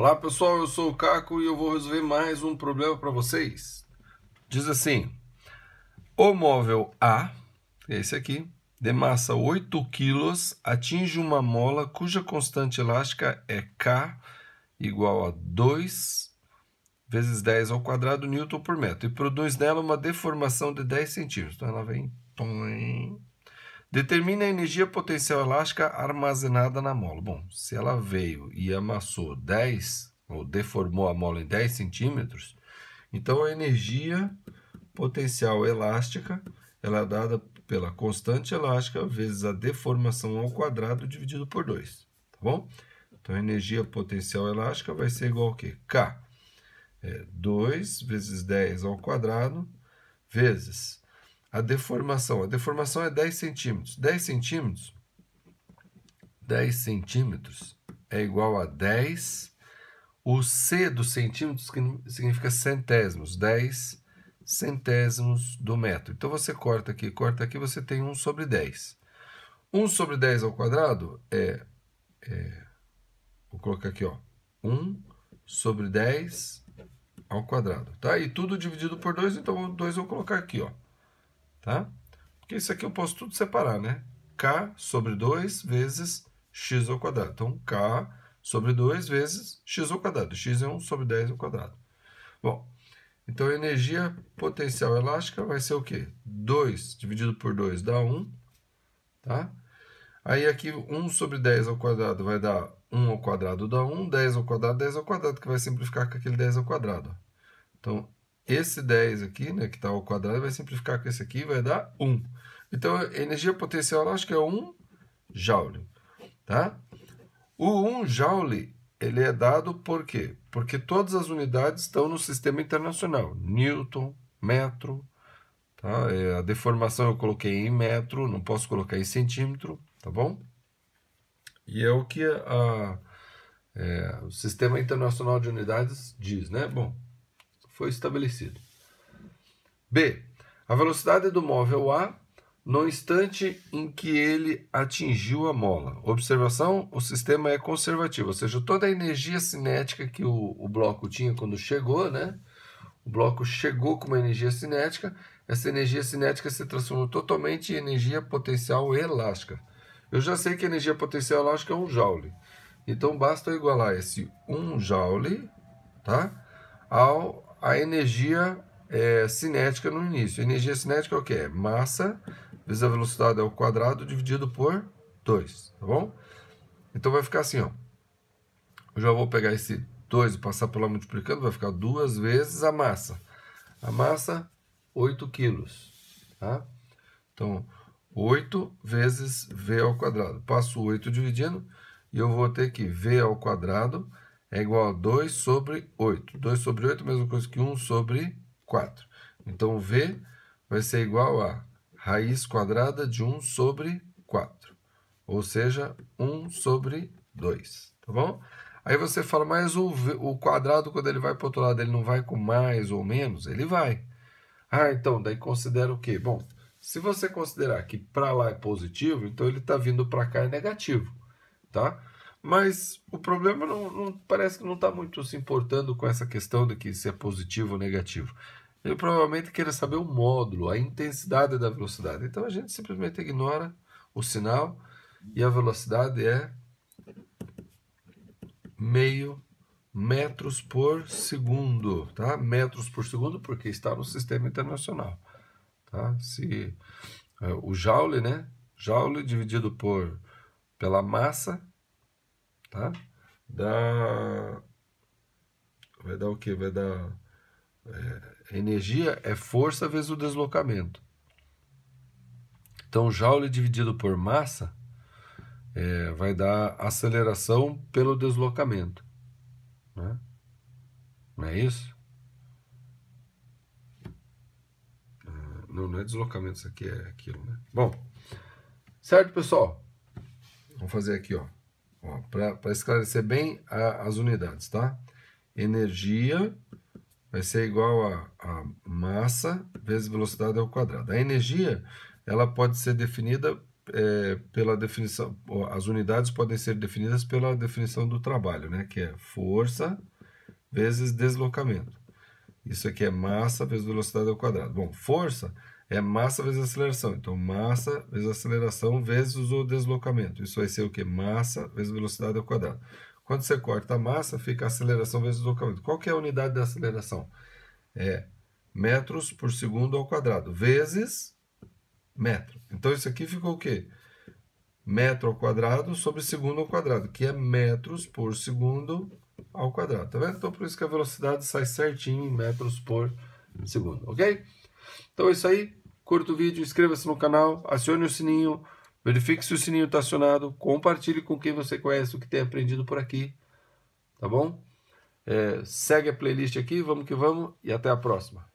Olá pessoal, eu sou o Caco e eu vou resolver mais um problema para vocês. Diz assim: o móvel A, esse aqui, de massa 8 kg, atinge uma mola cuja constante elástica é K igual a 2 vezes 10 ao quadrado newton por metro e produz nela uma deformação de 10 centímetros. Então ela vem. Determina a energia potencial elástica armazenada na mola. Bom, se ela veio e amassou 10, ou deformou a mola em 10 centímetros, então a energia potencial elástica ela é dada pela constante elástica vezes a deformação ao quadrado dividido por 2, tá bom? Então, a energia potencial elástica vai ser igual a quê? K. É 2 vezes 10 ao quadrado vezes a deformação. A deformação é 10 centímetros. 10 centímetros, 10 centímetros é igual a 10. O C do centímetro significa centésimos. 10 centésimos do metro. Então, você corta aqui, corta aqui, você tem 1 sobre 10. 1 sobre 10 ao quadrado é, é vou colocar aqui, ó, 1 sobre 10 ao quadrado, tá? E tudo dividido por 2, então 2 eu vou colocar aqui, ó, tá? Porque isso aqui eu posso tudo separar, né? K sobre 2 vezes x ao quadrado. Então, K sobre 2 vezes x ao quadrado. x é 1 sobre 10 ao quadrado. Bom, então a energia potencial elástica vai ser o quê? 2 dividido por 2 dá 1, tá? Aí aqui 1 sobre 10 ao quadrado vai dar 1 ao quadrado dá 1, 10 ao quadrado, 10 ao quadrado, que vai simplificar com aquele 10 ao quadrado. Então, esse 10 aqui, né, que está ao quadrado, vai simplificar com esse aqui, vai dar 1. Então, a energia potencial elástica é 1 joule, tá? O 1 joule, ele é dado por quê? Porque todas as unidades estão no sistema internacional. Newton, metro, tá? É, a deformação eu coloquei em metro, não posso colocar em centímetro, tá bom? E é o que a, é, o Sistema Internacional de Unidades diz, né? Bom, foi estabelecido. B. A velocidade do móvel A no instante em que ele atingiu a mola. Observação: o sistema é conservativo, ou seja, toda a energia cinética que o, o bloco tinha quando chegou, né? O bloco chegou com uma energia cinética, essa energia cinética se transformou totalmente em energia potencial elástica. Eu já sei que a energia potencial elástica é um joule. Então basta eu igualar esse 1 joule tá? ao a energia é, cinética no início. Energia cinética é o que? Massa vezes a velocidade ao quadrado dividido por 2, tá bom? Então vai ficar assim, ó. Eu já vou pegar esse 2 e passar por lá multiplicando, vai ficar duas vezes a massa. A massa, 8 quilos, tá? Então, 8 vezes v ao quadrado. Passo 8 dividindo e eu vou ter que v ao quadrado é igual a 2 sobre 8. 2 sobre 8 é a mesma coisa que 1 sobre 4. Então, v vai ser igual a raiz quadrada de 1 sobre 4. Ou seja, 1 sobre 2. Tá bom? Aí você fala, mas o, v, o quadrado, quando ele vai para o outro lado, ele não vai com mais ou menos? Ele vai. Ah, então, daí considera o quê? Bom, se você considerar que para lá é positivo, então ele está vindo para cá é negativo, tá? Mas o problema não, não parece que não está muito se importando com essa questão de que se é positivo ou negativo. Ele provavelmente queira saber o módulo, a intensidade da velocidade. Então a gente simplesmente ignora o sinal e a velocidade é meio metros por segundo, tá? Metros por segundo porque está no sistema internacional. Tá? Se, é, o joule, né? Joule dividido por, pela massa, tá? Dá, vai dar o que? Vai dar é, energia é força vezes o deslocamento. Então, joule dividido por massa é, vai dar aceleração pelo deslocamento. Né? Não é isso? Não, não é deslocamento, isso aqui é aquilo, né? Bom, certo, pessoal? Vamos fazer aqui, ó. Para esclarecer bem a, as unidades, tá? Energia vai ser igual a, a massa vezes velocidade ao quadrado. A energia, ela pode ser definida é, pela definição, as unidades podem ser definidas pela definição do trabalho, né? Que é força vezes deslocamento. Isso aqui é massa vezes velocidade ao quadrado. Bom, força é massa vezes aceleração. Então, massa vezes aceleração vezes o deslocamento. Isso vai ser o que? Massa vezes velocidade ao quadrado. Quando você corta a massa, fica aceleração vezes deslocamento. Qual que é a unidade da aceleração? É metros por segundo ao quadrado, vezes metro. Então, isso aqui ficou o quê? Metro ao quadrado sobre segundo ao quadrado, que é metros por segundo ao quadrado. Tá vendo? Então, por isso que a velocidade sai certinho em metros por segundo, ok? Então é isso aí. Curta o vídeo, inscreva-se no canal, acione o sininho, verifique se o sininho está acionado, compartilhe com quem você conhece o que tem aprendido por aqui, tá bom? É, segue a playlist aqui, vamos que vamos e até a próxima.